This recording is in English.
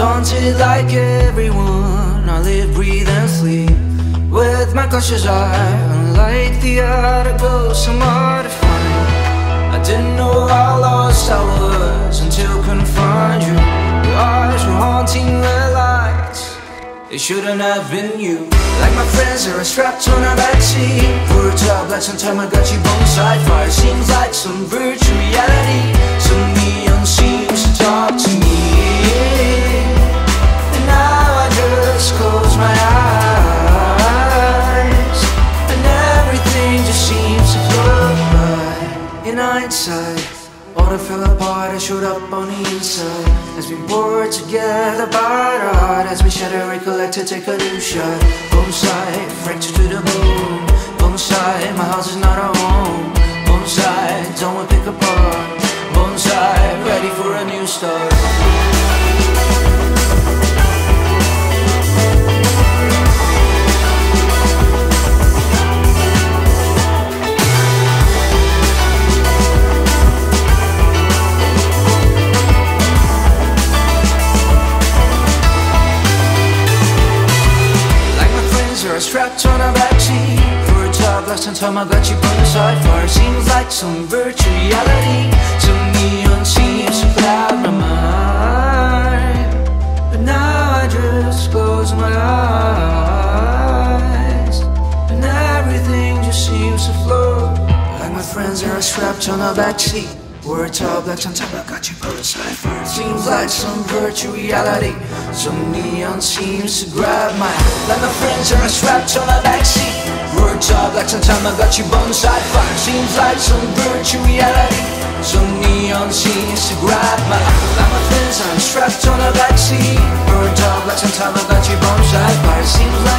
Daunted like everyone. I live, breathe and sleep With my cautious eye. Unlike the other ghosts I'm hard to find I didn't know how lost I was Until couldn't find you. Your eyes were haunting red lights. It shouldn't have been you. Like my friends are strapped on a backseat Words up like some tamagotchi bonsai fire Seems like some virtual reality hindsight all that fell apart and showed up on the inside. As we poured together by the heart As we shatter, recollect to take a new shot. Bonsai, fracture to the bone. Bonsai, my house is not a home. Bonsai, don't want pick apart. Bonsai, ready for a new start are strapped on a backseat For a job I got you bonsai fire Seems like some virtual reality. Some neon seems to cloud my mind. But now I just close my eyes. And everything just seems to float Like my friends are strapped on a backseat we're a tall black on top, I got you bonsai fire Seems like some virtual reality Some neon seems to grab my Like my friends are strapped on a backseat a tall black on top, I got you bonsai fire Seems like some virtual reality. Some neon seems to grab my Like my friends are strapped on a backseat a tall black on top, I got you bonsai fire Seems like some